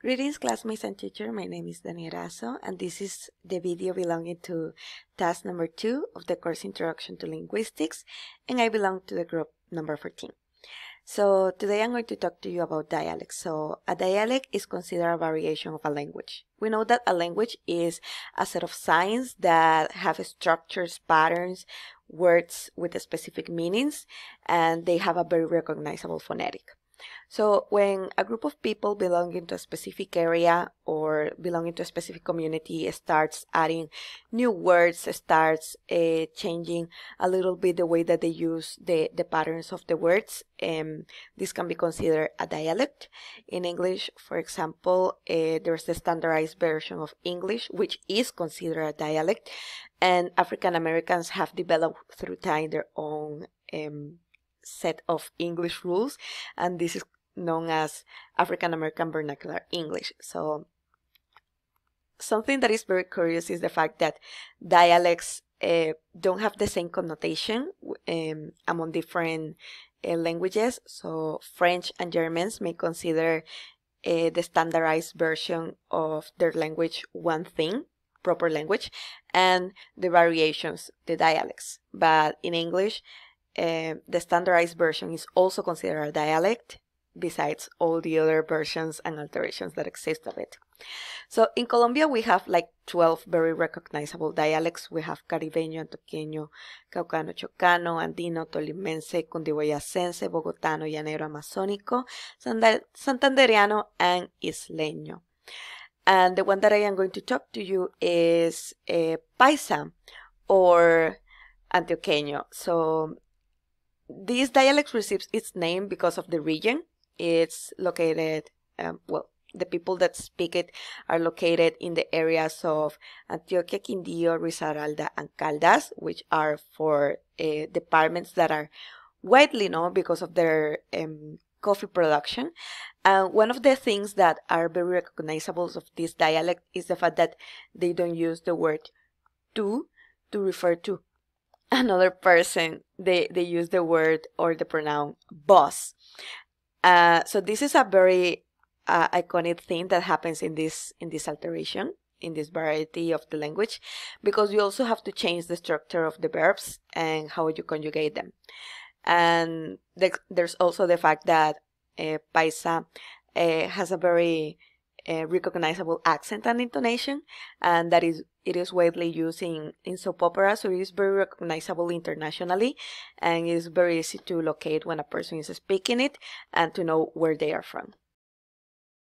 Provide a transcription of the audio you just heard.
Greetings classmates and teacher, my name is Dania Herazo and this is the video belonging to task number 2 of the course Introduction to Linguistics and I belong to the group number 14. So today I'm going to talk to you about dialects. So a dialect is considered a variation of a language. We know that a language is a set of signs that have structures, patterns, words with specific meanings and they have a very recognizable phonetic. So when a group of people belonging to a specific area or belonging to a specific community starts adding new words, starts uh, changing a little bit the way that they use the, the patterns of the words, um, this can be considered a dialect. In English, for example, uh, there's the standardized version of English, which is considered a dialect, and African Americans have developed through time their own um, set of English rules, and this is known as African American Vernacular English. So, something that is very curious is the fact that dialects uh, don't have the same connotation um, among different uh, languages. So, French and Germans may consider uh, the standardized version of their language one thing, proper language, and the variations, the dialects. But in English, uh, the standardized version is also considered a dialect besides all the other versions and alterations that exist of it. So in Colombia, we have like 12 very recognizable dialects. We have Caribeño, Antioqueño, Caucano, Chocano, Andino, Tolimense, Cundiboyacense, Bogotano, Llanero, Amazónico, Santanderiano, and Isleño. And the one that I am going to talk to you is uh, Paisa or Antioqueño. So this dialect receives its name because of the region. It's located, um, well, the people that speak it are located in the areas of Antioquia, Quindío, Risaralda, and Caldas, which are four uh, departments that are widely known because of their um, coffee production. And one of the things that are very recognizable of this dialect is the fact that they don't use the word tú to refer to another person, they, they use the word or the pronoun vos. Uh, so this is a very uh, iconic thing that happens in this in this alteration in this variety of the language because you also have to change the structure of the verbs and how you conjugate them and the, there's also the fact that uh, paisa uh, has a very uh, recognizable accent and intonation, and that is it is widely used in, in soap opera, so it is very recognizable internationally, and it is very easy to locate when a person is speaking it and to know where they are from.